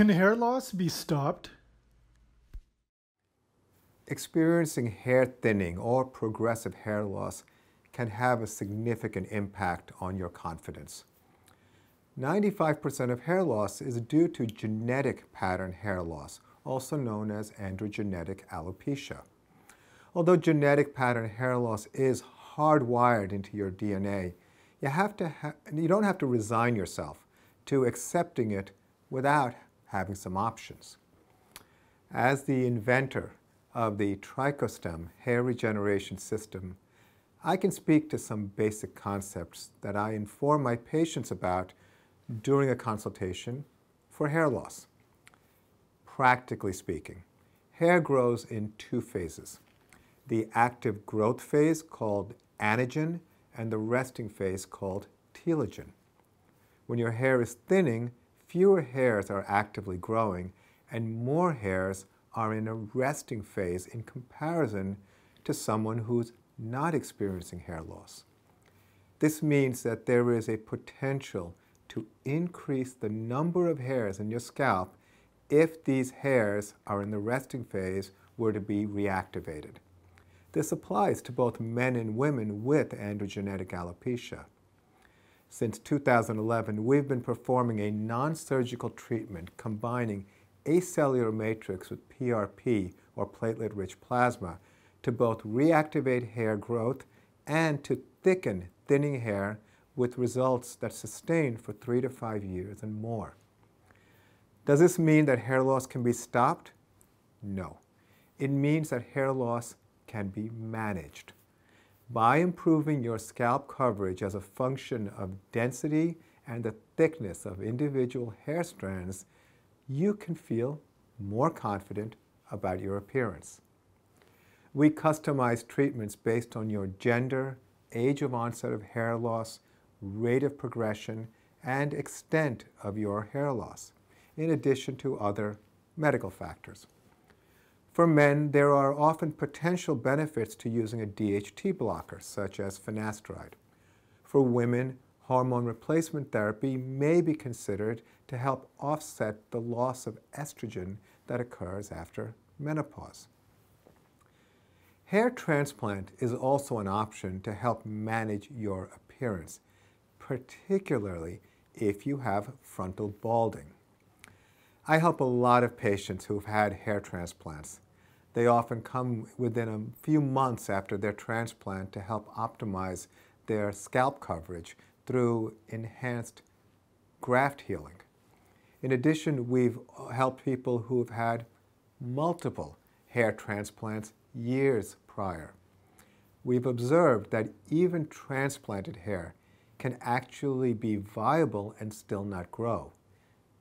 Can hair loss be stopped? Experiencing hair thinning or progressive hair loss can have a significant impact on your confidence. 95% of hair loss is due to genetic pattern hair loss, also known as androgenetic alopecia. Although genetic pattern hair loss is hardwired into your DNA, you, have to ha you don't have to resign yourself to accepting it without having some options. As the inventor of the TrichoStem hair regeneration system, I can speak to some basic concepts that I inform my patients about during a consultation for hair loss. Practically speaking, hair grows in two phases. The active growth phase called anagen and the resting phase called telogen. When your hair is thinning, fewer hairs are actively growing and more hairs are in a resting phase in comparison to someone who's not experiencing hair loss. This means that there is a potential to increase the number of hairs in your scalp if these hairs are in the resting phase were to be reactivated. This applies to both men and women with androgenetic alopecia. Since 2011, we've been performing a non-surgical treatment combining acellular matrix with PRP, or platelet-rich plasma, to both reactivate hair growth and to thicken thinning hair with results that sustain for three to five years and more. Does this mean that hair loss can be stopped? No. It means that hair loss can be managed. By improving your scalp coverage as a function of density and the thickness of individual hair strands, you can feel more confident about your appearance. We customize treatments based on your gender, age of onset of hair loss, rate of progression, and extent of your hair loss, in addition to other medical factors. For men, there are often potential benefits to using a DHT blocker, such as finasteride. For women, hormone replacement therapy may be considered to help offset the loss of estrogen that occurs after menopause. Hair transplant is also an option to help manage your appearance, particularly if you have frontal balding. I help a lot of patients who've had hair transplants. They often come within a few months after their transplant to help optimize their scalp coverage through enhanced graft healing. In addition, we've helped people who've had multiple hair transplants years prior. We've observed that even transplanted hair can actually be viable and still not grow.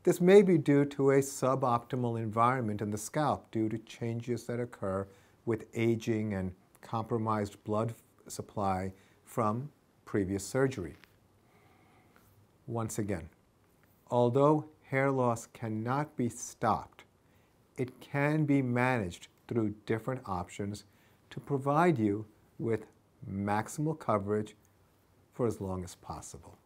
This may be due to a suboptimal environment in the scalp due to changes that occur with aging and compromised blood supply from previous surgery. Once again, although hair loss cannot be stopped, it can be managed through different options to provide you with maximal coverage for as long as possible.